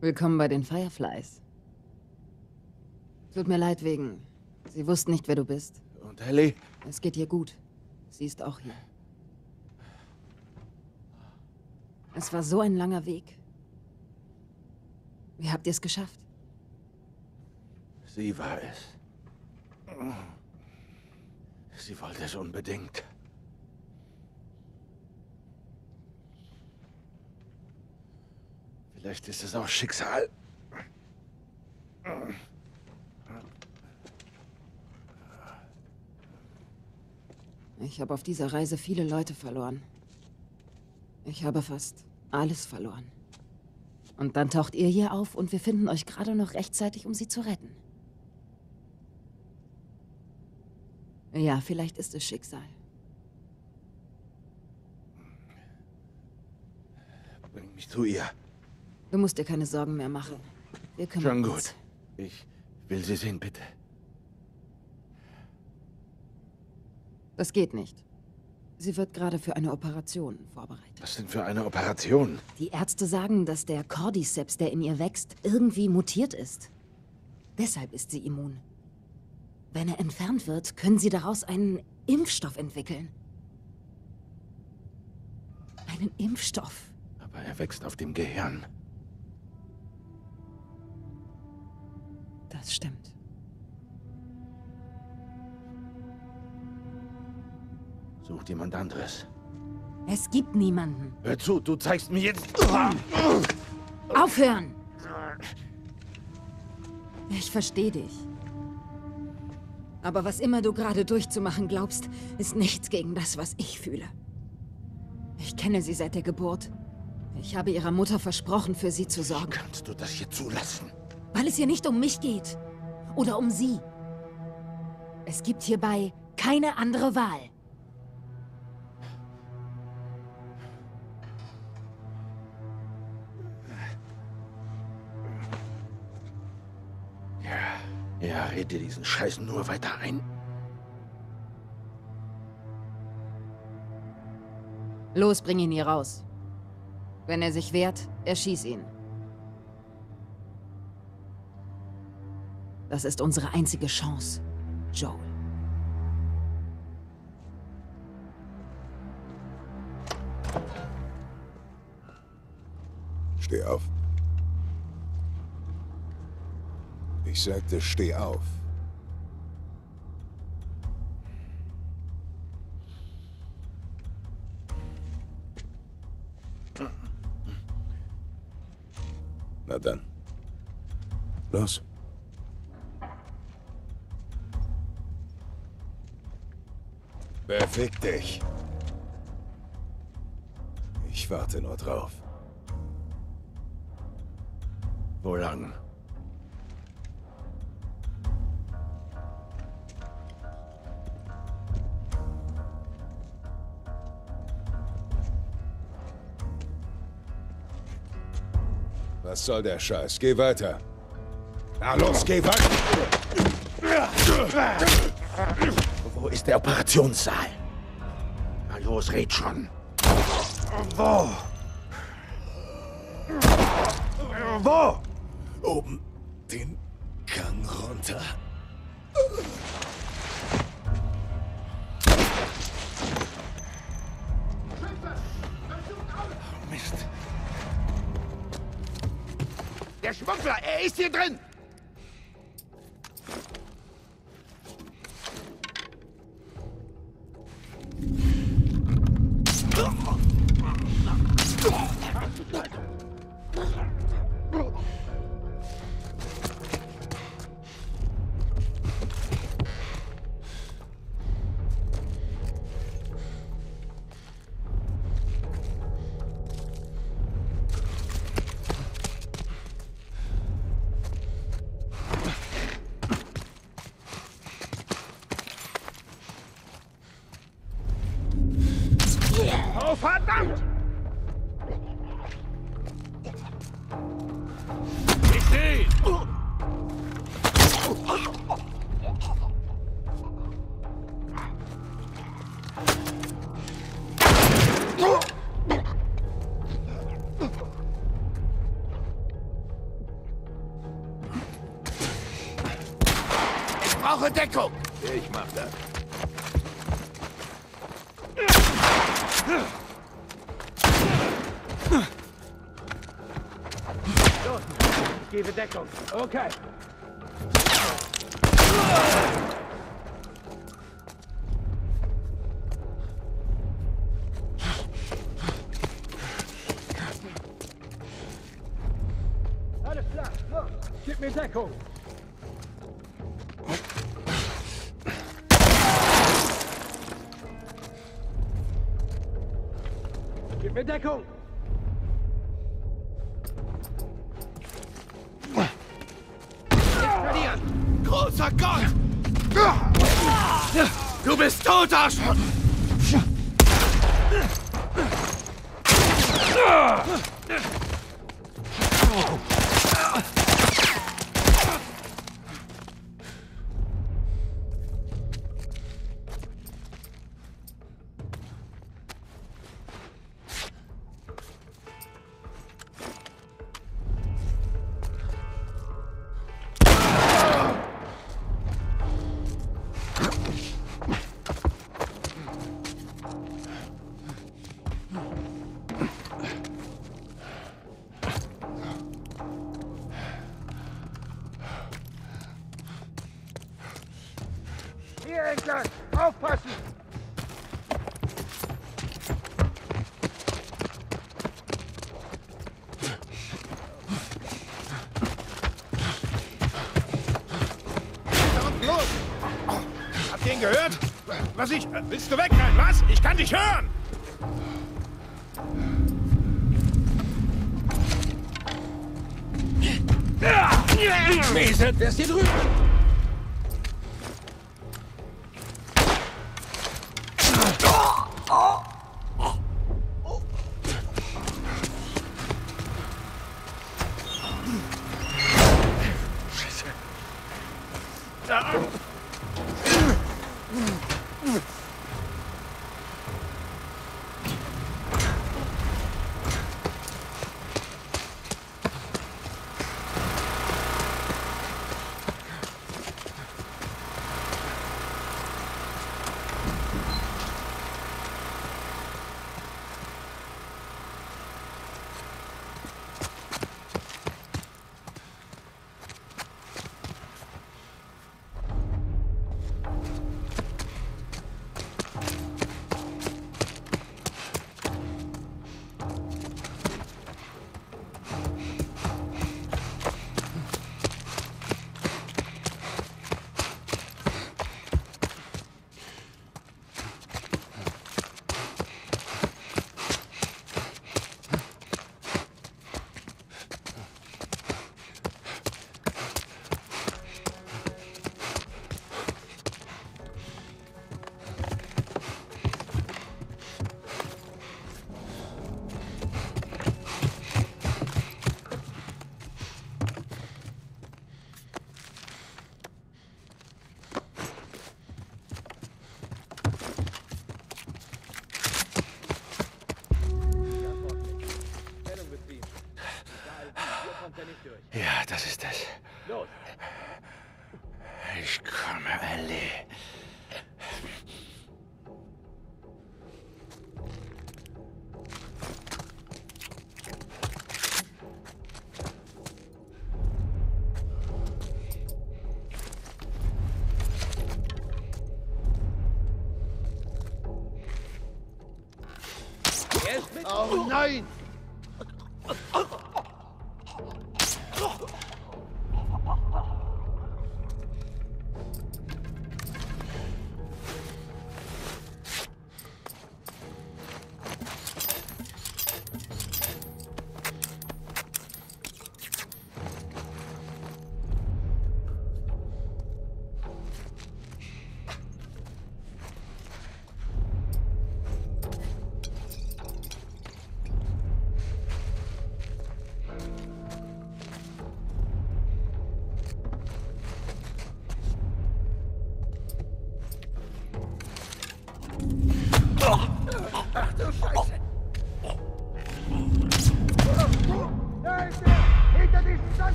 Willkommen bei den Fireflies. Tut mir leid wegen. Sie wussten nicht, wer du bist. Und Ellie? Es geht ihr gut. Sie ist auch hier. Es war so ein langer Weg. Wie habt ihr es geschafft? Sie war es. Sie wollte es unbedingt. Vielleicht ist es auch Schicksal. Ich habe auf dieser Reise viele Leute verloren. Ich habe fast alles verloren. Und dann taucht ihr hier auf und wir finden euch gerade noch rechtzeitig, um sie zu retten. Ja, vielleicht ist es Schicksal. Bring mich zu ihr. Du musst dir keine Sorgen mehr machen. Wir kümmern Schon gut. uns. Ich will sie sehen, bitte. Das geht nicht. Sie wird gerade für eine Operation vorbereitet. Was denn für eine Operation? Die Ärzte sagen, dass der Cordyceps, der in ihr wächst, irgendwie mutiert ist. Deshalb ist sie immun. Wenn er entfernt wird, können sie daraus einen Impfstoff entwickeln. Einen Impfstoff. Aber er wächst auf dem Gehirn. Das stimmt. Sucht jemand anderes. Es gibt niemanden. Hör zu, du zeigst mir jetzt... Aufhören! Ich verstehe dich. Aber was immer du gerade durchzumachen glaubst, ist nichts gegen das, was ich fühle. Ich kenne sie seit der Geburt. Ich habe ihrer Mutter versprochen, für sie zu sorgen. Kannst du das hier zulassen? Weil es hier nicht um mich geht. Oder um sie. Es gibt hierbei keine andere Wahl. Ja. Ja, red dir diesen Scheiß nur weiter ein. Los, bring ihn hier raus. Wenn er sich wehrt, erschieß ihn. Das ist unsere einzige Chance, Joel. Steh auf. Ich sagte, steh auf. Na dann. Los. Beweg dich. Ich warte nur drauf. Wo lang? Was soll der Scheiß? Geh weiter. Na los, geh weiter. Wo ist der Operationssaal? Na los, red schon. Wo? Wo? Oben den Gang runter. Mist. Der Schmuggler, er ist hier drin! Deckung! Ich mach das. Ich gebe Deckung. Okay. Bist tot, Was ich... Willst du wegrennen, was? Ich kann dich hören! Miese, der ist hier drüben! Oh nein!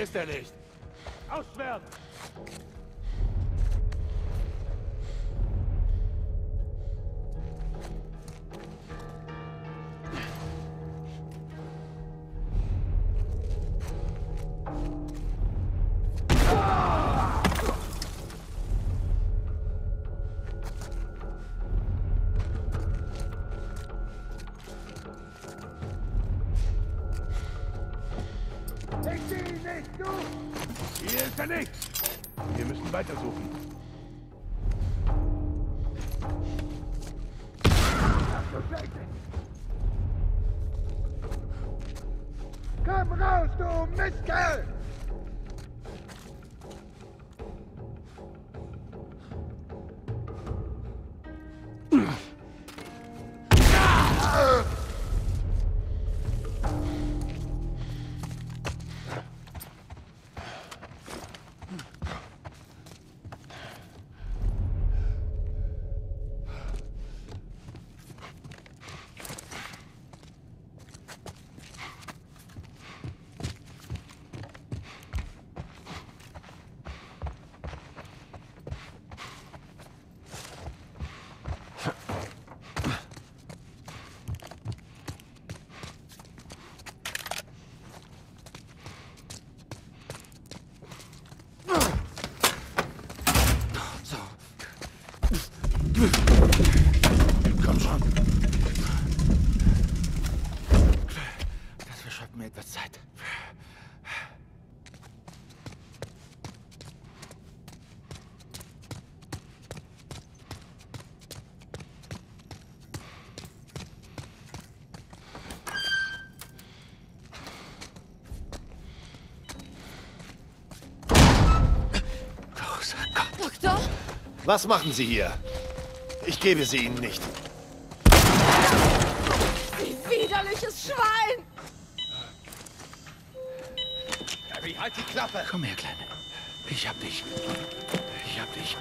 Ist er nicht. Ausschwärmen! Was machen Sie hier? Ich gebe sie Ihnen nicht. Widerliches Schwein! Harry, halt die Klappe! Komm her, Kleine. Ich hab dich. Ich hab dich.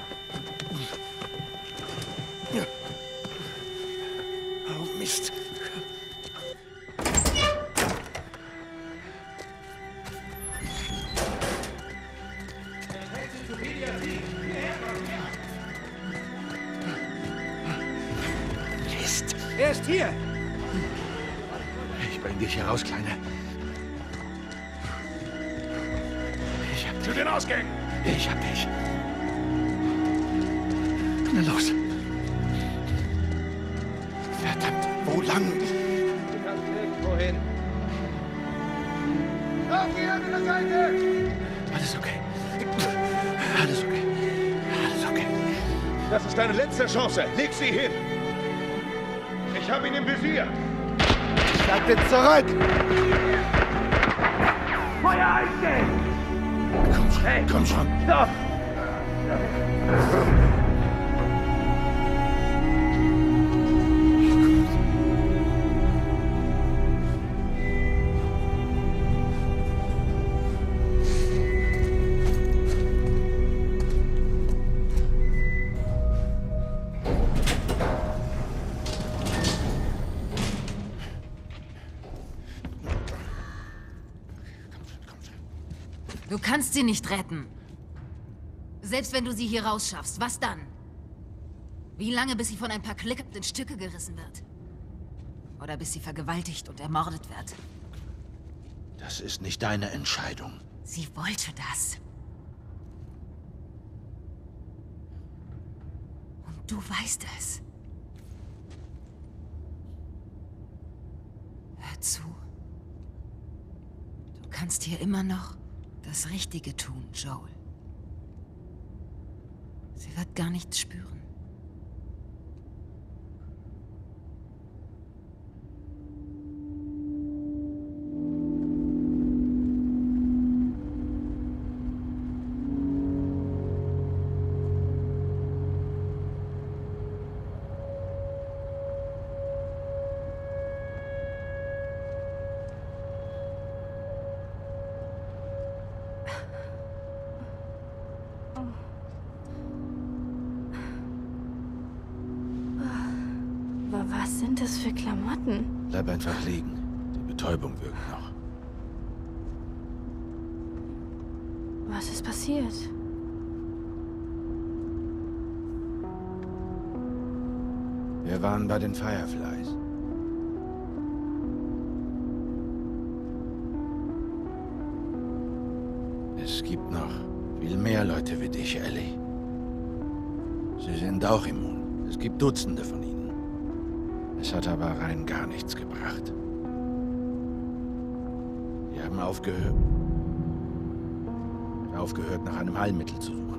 Hier! Ich bring dich hier raus, Kleine. Ich hab Zu dich. den Ausgängen! Ich hab dich. Na los. Verdammt, wo lang? Du kannst nirgendwo hin. Auf die andere Seite! Alles okay. Alles okay. Alles okay. Das ist deine letzte Chance. Leg sie hin! Ich habe ihn im Visier! Bleibt jetzt zurück! Feuer einstellen! Komm schon, Hey. komm schon. Stopp! Sie nicht retten. Selbst wenn du sie hier rausschaffst, was dann? Wie lange, bis sie von ein paar Klick in Stücke gerissen wird? Oder bis sie vergewaltigt und ermordet wird? Das ist nicht deine Entscheidung. Sie wollte das. Und du weißt es. Hör zu. Du kannst hier immer noch das Richtige tun, Joel. Sie wird gar nichts spüren. Fireflies. Es gibt noch viel mehr Leute wie dich, Ellie. Sie sind auch immun. Es gibt Dutzende von ihnen. Es hat aber rein gar nichts gebracht. Die haben aufgehört, aufgehört, nach einem Heilmittel zu suchen.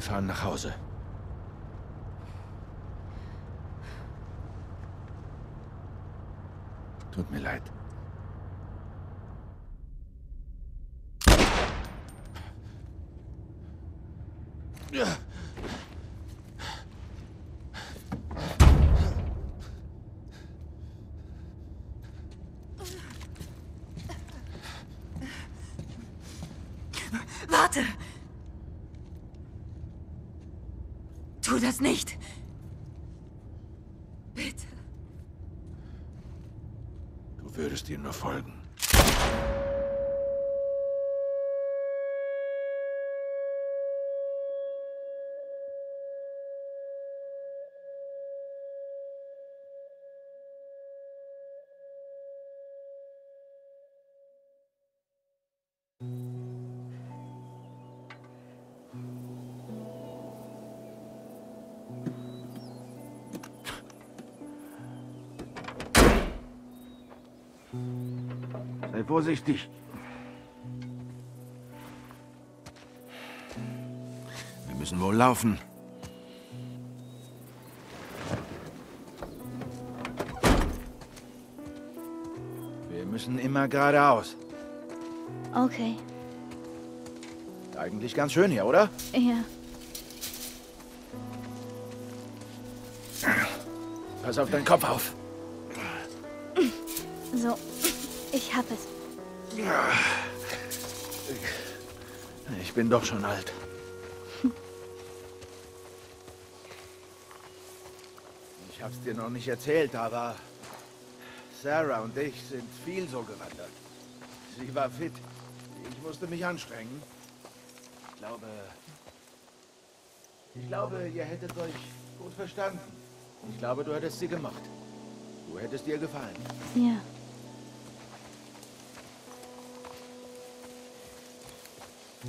Wir fahren nach Hause. Tut mir leid. Warte! Nicht! Bitte. Du würdest ihr nur folgen. Sei vorsichtig. Wir müssen wohl laufen. Wir müssen immer geradeaus. Okay. Eigentlich ganz schön hier, oder? Ja. Pass auf deinen Kopf auf. Ich hab es. Ich bin doch schon alt. Ich hab's dir noch nicht erzählt, aber Sarah und ich sind viel so gewandert. Sie war fit. Ich musste mich anstrengen. Ich glaube... Ich glaube, ihr hättet euch gut verstanden. Ich glaube, du hättest sie gemacht. Du hättest ihr gefallen. Ja. Hoch.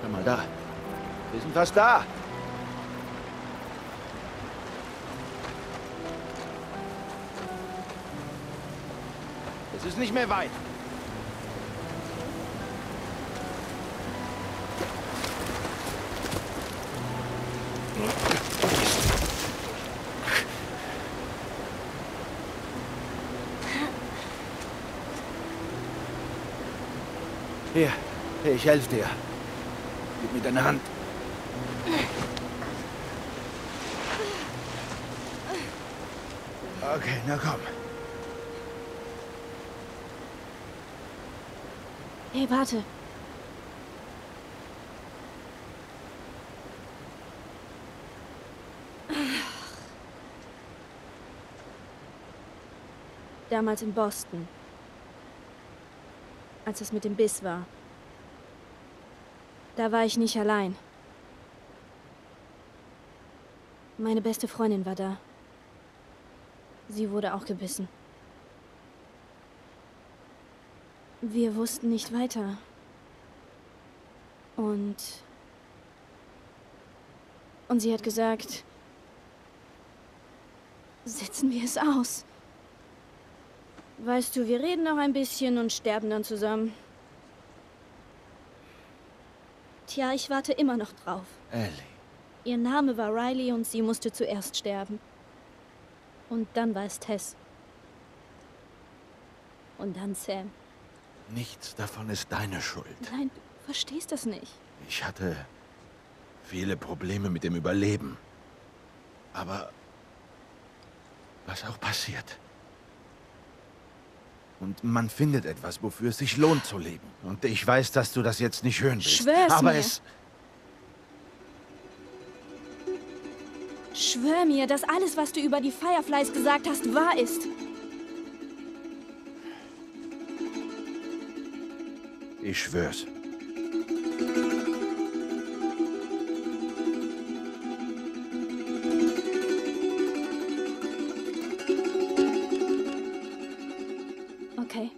Hör mal da. Wir sind fast da. Ist nicht mehr weit. Hier, ich helfe dir. Gib mir deine Hand. Okay, na komm. Hey, warte. Damals in Boston. Als es mit dem Biss war. Da war ich nicht allein. Meine beste Freundin war da. Sie wurde auch gebissen. Wir wussten nicht weiter. Und... Und sie hat gesagt... Sitzen wir es aus. Weißt du, wir reden noch ein bisschen und sterben dann zusammen. Tja, ich warte immer noch drauf. Ellie. Ihr Name war Riley und sie musste zuerst sterben. Und dann war es Tess. Und dann Sam. Nichts davon ist deine Schuld. Nein, du verstehst das nicht. Ich hatte viele Probleme mit dem Überleben. Aber was auch passiert. Und man findet etwas, wofür es sich lohnt zu leben. Und ich weiß, dass du das jetzt nicht hören willst. Schwör's aber mir. es. Schwör mir, dass alles, was du über die Fireflies gesagt hast, wahr ist. Ich schwör's. Okay.